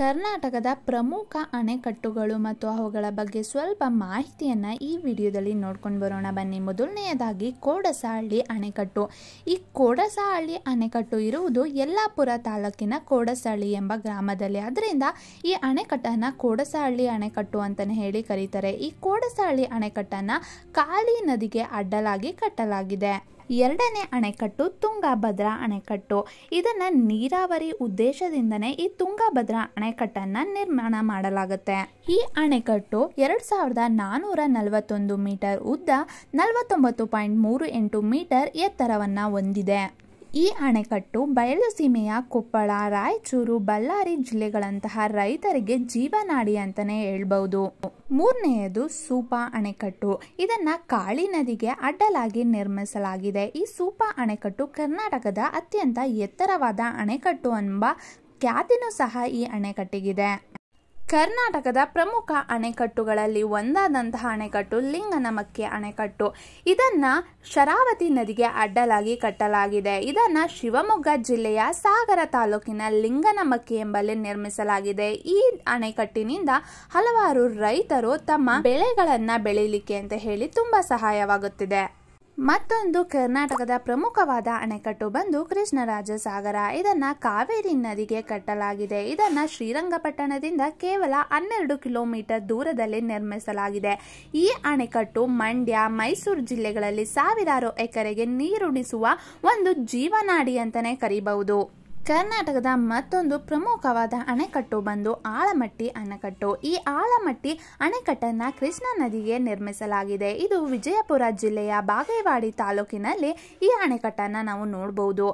ಕರ್ನಾಟಕದ ಪ್ರಮುಖ ಅಣೆಕಟ್ಟುಗಳು ಮತ್ತು ಅವುಗಳ ಬಗ್ಗೆ ಸ್ವಲ್ಪ ಮಾಹಿತಿಯನ್ನು ಈ ವಿಡಿಯೋದಲ್ಲಿ ನೋಡ್ಕೊಂಡು ಬರೋಣ. ಬನ್ನಿ, ಮೊದಲನೆಯದಾಗಿ ಕೋಡಸಹಳ್ಳಿ ಅಣೆಕಟ್ಟು. ಈ ಕೋಡಸಹಳ್ಳಿ ಅಣೆಕಟ್ಟು ಇರುವುದು ಯಲ್ಲಾಪುರ ತಾಲೂಕಿನ ಕೋಡಸಹಳ್ಳಿ ಎಂಬ ಗ್ರಾಮದಲ್ಲಿ. ಅದರಿಂದ ಈ ಅಣೆಕಟ್ಟನ್ನು ಕೋಡಸಹಳ್ಳಿ ಅಣೆಕಟ್ಟು ಅಂತಲೇ ಹೇಳಿ ಕರೀತಾರೆ. ಈ ಕೋಡಸಹಳ್ಳಿ ಅಣೆಕಟ್ಟನ್ನು ಕಾಳಿ ನದಿಗೆ ಅಡ್ಡಲಾಗಿ ಕಟ್ಟಲಾಗಿದೆ. ಎರಡನೇ ಅಣೆಕಟ್ಟು ತುಂಗಭದ್ರಾ ಅಣೆಕಟ್ಟು. ಇದನ್ನು ನೀರಾವರಿ ಉದ್ದೇಶದಿಂದನೇ ಈ ತುಂಗಭದ್ರಾ ಅಣೆಕಟ್ಟನ್ನ ನಿರ್ಮಾಣ ಮಾಡಲಾಗುತ್ತೆ. ಈ ಅಣೆಕಟ್ಟು ಎರಡ್ ಸಾವಿರದ ನಾನೂರ ನಲವತ್ತೊಂದು ಮೀಟರ್ ಉದ್ದ ನಲವತ್ತೊಂಬತ್ತು ಪಾಯಿಂಟ್ ಮೂರು ಎಂಟು ಮೀಟರ್ ಎತ್ತರವನ್ನ ಹೊಂದಿದೆ. ಈ ಅಣೆಕಟ್ಟು ಬಯಲುಸೀಮೆಯ ಕೊಪ್ಪಳ, ರಾಯಚೂರು, ಬಳ್ಳಾರಿ ಜಿಲ್ಲೆಗಳಂತಹ ರೈತರಿಗೆ ಜೀವನಾಡಿ ಅಂತಾನೆ ಹೇಳ್ಬಹುದು ಮೂರನೆಯದು ಸೂಪಾ ಅಣೆಕಟ್ಟು. ಇದನ್ನ ಕಾಳಿ ನದಿಗೆ ಅಡ್ಡಲಾಗಿ ನಿರ್ಮಿಸಲಾಗಿದೆ. ಈ ಸೂಪಾ ಅಣೆಕಟ್ಟು ಕರ್ನಾಟಕದ ಅತ್ಯಂತ ಎತ್ತರವಾದ ಅಣೆಕಟ್ಟು ಎಂಬ ಖ್ಯಾತಿನೂ ಸಹ ಈ ಅಣೆಕಟ್ಟಿಗಿದೆ. ಕರ್ನಾಟಕದ ಪ್ರಮುಖ ಅಣೆಕಟ್ಟುಗಳಲ್ಲಿ ಒಂದಾದಂತಹ ಅಣೆಕಟ್ಟು ಲಿಂಗನಮಕ್ಕಿ ಅಣೆಕಟ್ಟು. ಇದನ್ನ ಶರಾವತಿ ನದಿಗೆ ಅಡ್ಡಲಾಗಿ ಕಟ್ಟಲಾಗಿದೆ. ಇದನ್ನ ಶಿವಮೊಗ್ಗ ಜಿಲ್ಲೆಯ ಸಾಗರ ತಾಲೂಕಿನ ಲಿಂಗನಮಕ್ಕಿ ಎಂಬಲ್ಲಿ ನಿರ್ಮಿಸಲಾಗಿದೆ. ಈ ಅಣೆಕಟ್ಟಿನಿಂದ ಹಲವಾರು ರೈತರು ತಮ್ಮ ಬೆಳೆಗಳನ್ನ ಬೆಳೀಲಿಕ್ಕೆ ಅಂತ ಹೇಳಿ ತುಂಬಾ ಸಹಾಯವಾಗುತ್ತಿದೆ. ಮತ್ತೊಂದು ಕರ್ನಾಟಕದ ಪ್ರಮುಖವಾದ ಅಣೆಕಟ್ಟು ಬಂದು ಕೃಷ್ಣರಾಜ ಸಾಗರ ಇದನ್ನ ಕಾವೇರಿ ನದಿಗೆ ಕಟ್ಟಲಾಗಿದೆ. ಇದನ್ನ ಶ್ರೀರಂಗಪಟ್ಟಣದಿಂದ ಕೇವಲ ಹನ್ನೆರಡು ಕಿಲೋಮೀಟರ್ ದೂರದಲ್ಲಿ ನಿರ್ಮಿಸಲಾಗಿದೆ. ಈ ಅಣೆಕಟ್ಟು ಮಂಡ್ಯ, ಮೈಸೂರು ಜಿಲ್ಲೆಗಳಲ್ಲಿ ಸಾವಿರಾರು ಎಕರೆಗೆ ನೀರುಣಿಸುವ ಒಂದು ಜೀವನಾಡಿ ಅಂತಲೇ ಕರೀಬಹುದು. ಕರ್ನಾಟಕದ ಮತ್ತೊಂದು ಪ್ರಮುಖವಾದ ಅಣೆಕಟ್ಟು ಬಂದು ಆಳಮಟ್ಟಿ ಅಣೆಕಟ್ಟು. ಈ ಆಳಮಟ್ಟಿ ಅಣೆಕಟ್ಟನ್ನ ಕೃಷ್ಣಾ ನದಿಗೆ ನಿರ್ಮಿಸಲಾಗಿದೆ. ಇದು ವಿಜಯಪುರ ಜಿಲ್ಲೆಯ ಬಾಗೇವಾಡಿ ತಾಲೂಕಿನಲ್ಲಿ ಈ ಅಣೆಕಟ್ಟನ್ನ ನಾವು ನೋಡಬಹುದು